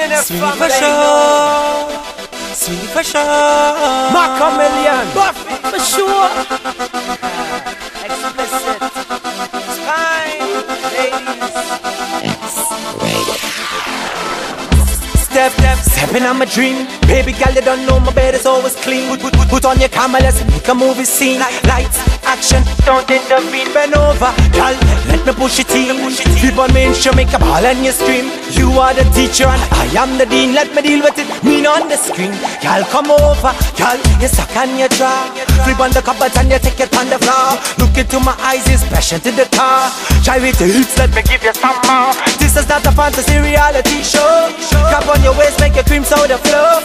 Swing for sure. Swing for sure. Makamillion. Buffy for sure. Explicit. Fine, ladies. Step, step, stepping on my dream. Baby girl, you don't know my bed is always clean. Put, put, put, put on your camera, let's make a movie scene. Lights, action, don't intervene. Bend over, girl, let me push it in. Me and show make a ball and you scream. You are the teacher and I am the dean. Let me deal with it, mean on the screen. Girl, come over, girl, you suck on your jaw. Flip on the cupboard and you take it on the floor. Look into my eyes, it's passion to the car. Try with the hips, let me give you some more. This is not a fantasy reality show. Grab on your waist, make your cream soda flow.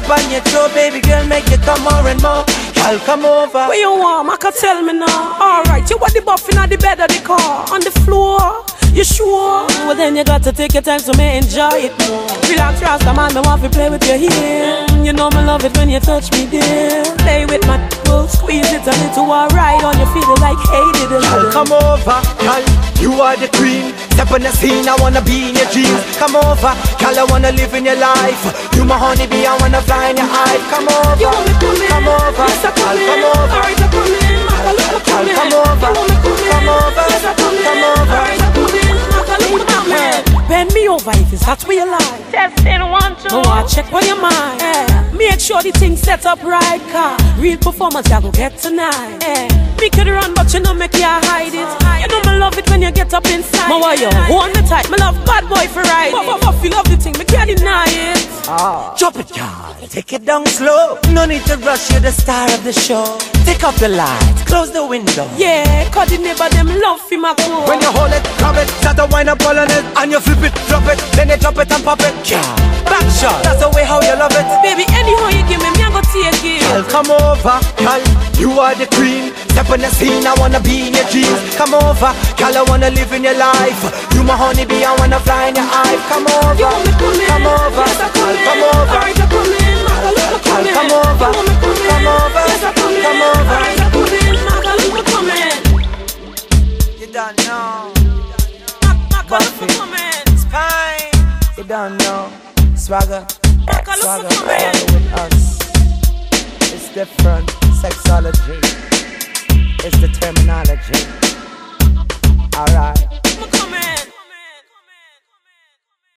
Wait, on your throat, baby girl, make you come more and more. Girl, come over. Where you want? I can tell me now. Alright, you want the buffing at the bed of the car. On the floor. You sure? Well then you got to take your time so me enjoy it more. Relax, Rasta man, me want to play with your hair. You know me love it when you touch me there. Play with my bull, squeeze it a little while, ride on your feet like hey did a Girl, come over, girl, are the queen. Step on the scene, I wanna be in your dreams. Come over, girl, I wanna live in your life. You my honeybee, I wanna fly in your eyes. Come over, You want me come in? come over, Yes, I girl, come in. come over. I come in. Come in. come over. You want me come over. Come over. Alright, I come in. Macaluca, come in. Bend me over if it's that's what you like. Testing one, two. No, I check on your mind. Yeah. Make sure the thing set up right, car. Real performance, I go get tonight. Yeah. Me could run, but you know me can't hide it. You know me love it when you get up inside. Ma, why you hold me tight? Me love bad boy for ride. But, but, but, you love the thing, me can't deny it. Ah. Drop it, girl. Take it down slow. No need to rush, you're the star of the show. Take off the lights, close the window. Yeah, cause the neighbor them love for my cool. When you hold it, grab it, start to wind up all on it, and you flip it, drop it, then you drop it and pop it. Yeah, back shot. That's the way how you love it. Come over, girl, you are the queen. Step on the scene, I wanna be in your dreams. Come over, girl, I wanna live in your life. You my honeybee, I wanna fly in your eye. Come over, You want me come in? come over, Yes, I come girl, in. come over. Alright, I come in. Macaluca, come come over. You want me come in? Come over. Yes, I come in. Come over. Alright, I come in. Macaluca, come in. You don't know, Buffy. Come fine. You don't know, swagger, swagger, come swagger with us. Different, sexology. It's the terminology. Alright.